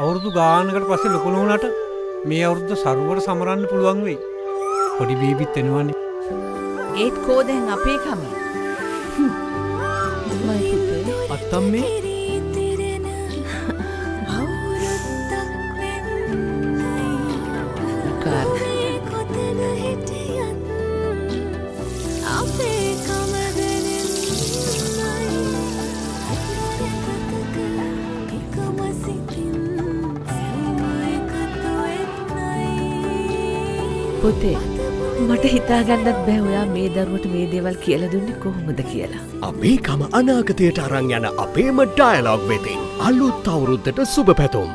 අවුරුදු ගානකට පස්සේ ලොකුණ වුණට මේ අවුරුද්ද සරුවට සමරන්න පුළුවන් වෙයි. පොඩි බීබිත් එනවනේ. ඒත් කෝදැන් අපේ කම? අත්තම් මේ කාර් පුතේ මට හිතාගන්නත් බෑ ඔයා මේ දරුවට මේ දේවල් කියල දුන්නේ කොහොමද කියලා. අපේ කම අනාගතයට අරං යන අපේම ඩයලොග් වෙතින් අලුත් අවුරුද්ධට සුභ පැතුම්.